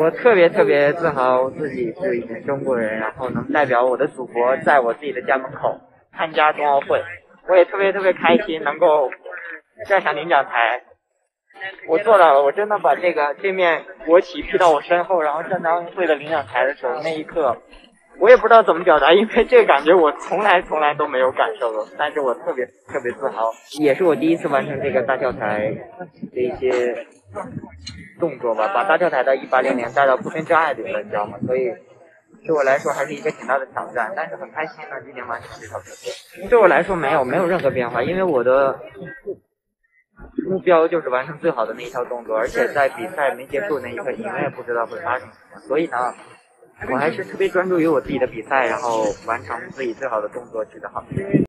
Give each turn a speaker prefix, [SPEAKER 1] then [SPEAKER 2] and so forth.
[SPEAKER 1] 我特别特别自豪自己是一名中国人，然后能代表我的祖国在我自己的家门口参加冬奥会。我也特别特别开心能够站上领奖台。我做到了，我真的把这个这面国旗披到我身后，然后站在奥运会的领奖台的时候，那一刻，我也不知道怎么表达，因为这个感觉我从来从来都没有感受过，但是我特别特别自豪，也是我第一次完成这个大跳台的一些动作吧，把大跳台的一八零零带到不分障碍里了，你知道吗？所以对我来说还是一个挺大的挑战，但是很开心呢，今年完成这条动作。对我来说没有没有任何变化，因为我的。目标就是完成最好的那一套动作，而且在比赛没结束那一刻，你永远不知道会发生什么。所以呢，我还是特别专注于我自己的比赛，然后完成自己最好的动作，取得好成绩。